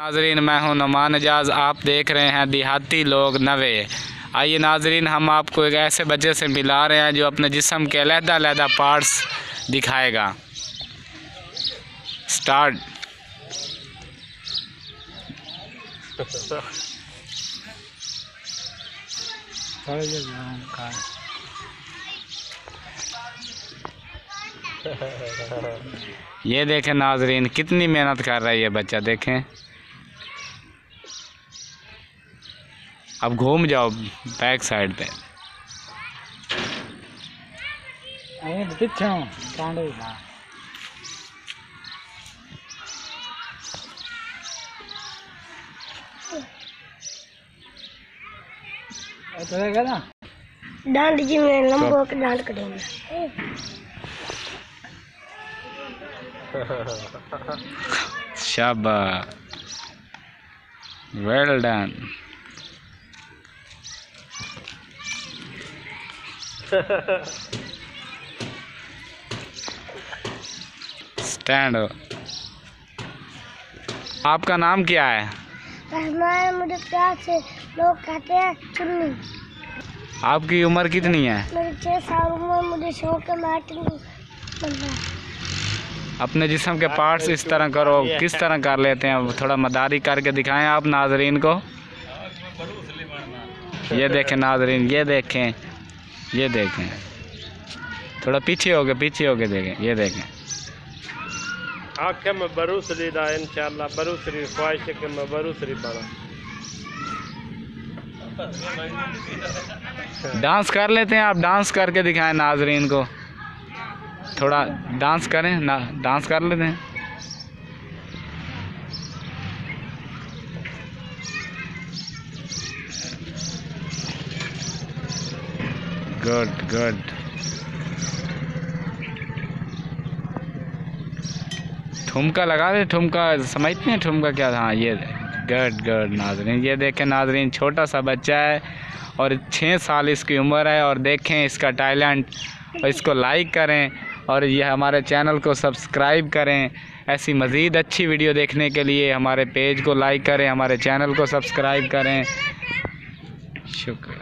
नाजरीन, मैं हूँ नुमान एजाज। आप देख रहे हैं देहाती लोग नवे। आइए नाजरीन, हम आपको एक ऐसे बच्चे से मिला रहे हैं जो अपने जिसम के अलहदा अलहदा पार्ट्स दिखाएगा। स्टार्ट। ये देखें नाजरीन, कितनी मेहनत कर रहा है ये बच्चा, देखें। अब घूम जाओ बैक साइड पे। डांड जी में लंबो के डांड करेंगे शाबाश। वेल डन स्टैंड आपका नाम क्या है? मुझे प्यार से लोग कहते हैं चुन्नी। आपकी उम्र कितनी है? मेरे छः साल उम्र मुझे शौक है मैं अपने जिस्म के पार्ट्स इस तरह करो किस तरह कर लेते हैं? थोड़ा मदारी करके दिखाएँ आप नाजरीन को। ये देखें नाजरीन ये देखें। ये देखें। थोड़ा पीछे हो गए पीछे हो गए देखें ये देखें। आखे में बरूसरी दा इंशाल्लाह बरूसरी ख्वाहिश कि मैं बरूसरी बना। डांस कर लेते हैं आप डांस करके दिखाएँ नाजरीन को। थोड़ा डांस करें ना डांस कर लेते हैं। गुड गुड ठुमका लगा दे, ठुमका समझते हैं ठुमका क्या हाँ ये गुड गुड नाजरीन। ये देखें नाजरीन, छोटा सा बच्चा है और छः साल इसकी उम्र है और देखें इसका टैलेंट और इसको लाइक करें और ये हमारे चैनल को सब्सक्राइब करें। ऐसी मज़ीद अच्छी वीडियो देखने के लिए हमारे पेज को लाइक करें, हमारे चैनल को सब्सक्राइब करें। शुक्र